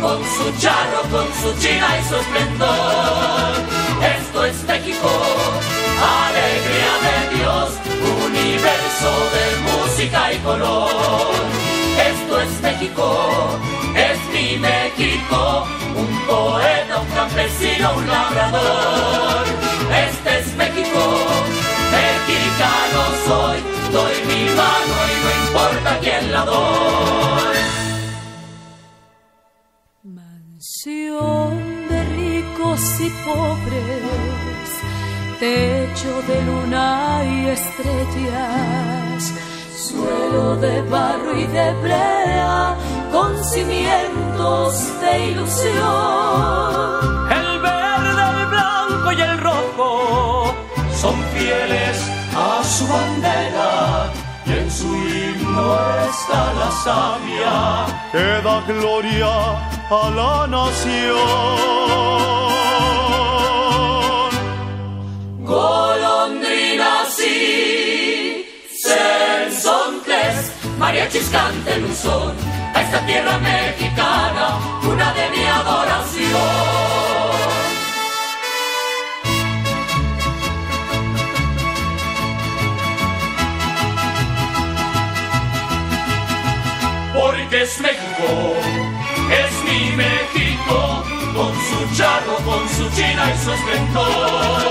con su charro, con su china y su esplendor. Esto es México, alegría de Dios, universo de música y color. Esto es México, es mi México, un poeta, un campesino, un labrador. Este es México, mexicano soy, doy mi mano De ricos y pobres, techo de luna y estrellas, suelo de barro y de brea, con cimientos de ilusión. El verde, el blanco y el rojo son fieles a su bandera y en su himno está la sabia que da gloria a la nación. Golondrinas y sensontes, mariachis canten un son a esta tierra mexicana, una de mi adoración. Porque es México, es mi México, con su charro, con su china y su esplendor.